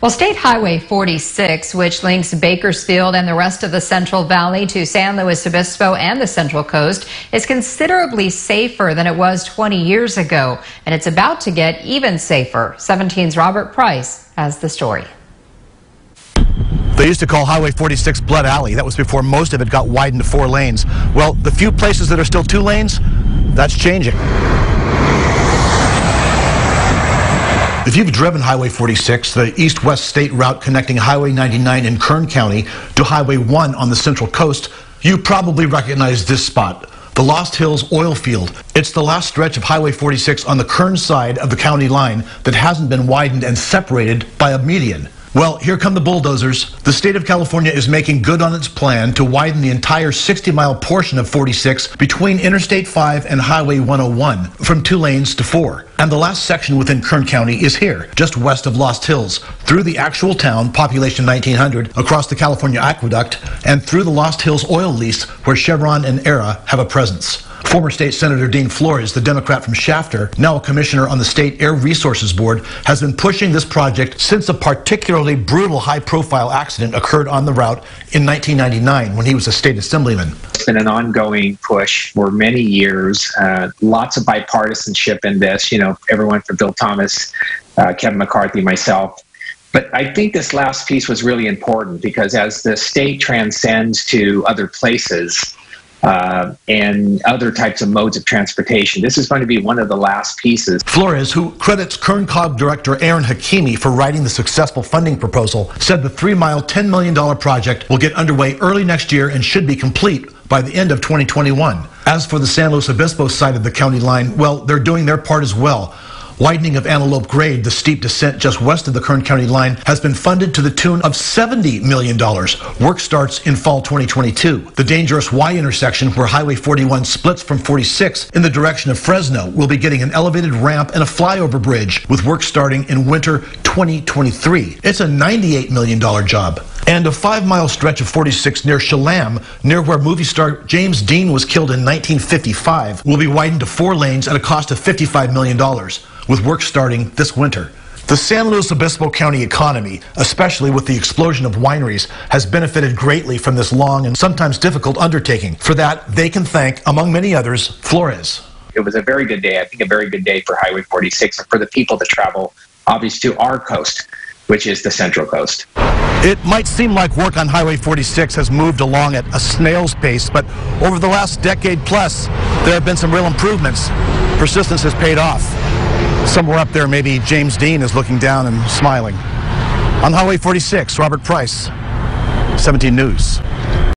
Well, State Highway 46, which links Bakersfield and the rest of the Central Valley to San Luis Obispo and the Central Coast, is considerably safer than it was 20 years ago, and it's about to get even safer. 17's Robert Price has the story. They used to call Highway 46 Blood Alley. That was before most of it got widened to four lanes. Well, the few places that are still two lanes, that's changing. If you've driven Highway 46, the east-west state route connecting Highway 99 in Kern County to Highway 1 on the Central Coast, you probably recognize this spot, the Lost Hills oil field. It's the last stretch of Highway 46 on the Kern side of the county line that hasn't been widened and separated by a median. Well, here come the bulldozers. The state of California is making good on its plan to widen the entire 60 mile portion of 46 between Interstate 5 and Highway 101 from two lanes to four. And the last section within Kern County is here, just west of Lost Hills, through the actual town, population 1900, across the California Aqueduct, and through the Lost Hills oil lease where Chevron and Aera have a presence. Former State Senator Dean Florez, the Democrat from Shafter, now a commissioner on the State Air Resources Board, has been pushing this project since a particularly brutal high profile accident occurred on the route in 1999 when he was a state assemblyman. It's been an ongoing push for many years, uh, lots of bipartisanship in this, you know, everyone from Bill Thomas, uh, Kevin McCarthy, myself. But I think this last piece was really important because as the state transcends to other places, uh, and other types of modes of transportation. This is going to be one of the last pieces. Florez, who credits Kern KernCog director Ahron Hakimi for writing the successful funding proposal, said the three mile, $10 million project will get underway early next year and should be complete by the end of 2021. As for the San Luis Obispo side of the county line, well, they're doing their part as well. Widening of Antelope Grade, the steep descent just west of the Kern County line, has been funded to the tune of $70 million. Work starts in fall 2022. The dangerous Y intersection, where Highway 41 splits from 46 in the direction of Fresno, will be getting an elevated ramp and a flyover bridge, with work starting in winter 2023. It's a $98 million job and a five mile stretch of 46 near Cholame, near where movie star James Dean was killed in 1955, will be widened to four lanes at a cost of $55 million, with work starting this winter. The San Luis Obispo County economy, especially with the explosion of wineries, has benefited greatly from this long and sometimes difficult undertaking. For that, they can thank, among many others, Florez. It was a very good day. I think a very good day for Highway 46 and for the people that travel, obviously, to our coast which is the Central Coast. It might seem like work on Highway 46 has moved along at a snail's pace, but over the last decade plus, there have been some real improvements. Persistence has paid off. Somewhere up there, maybe James Dean is looking down and smiling. On Highway 46, Robert Price, 17 News.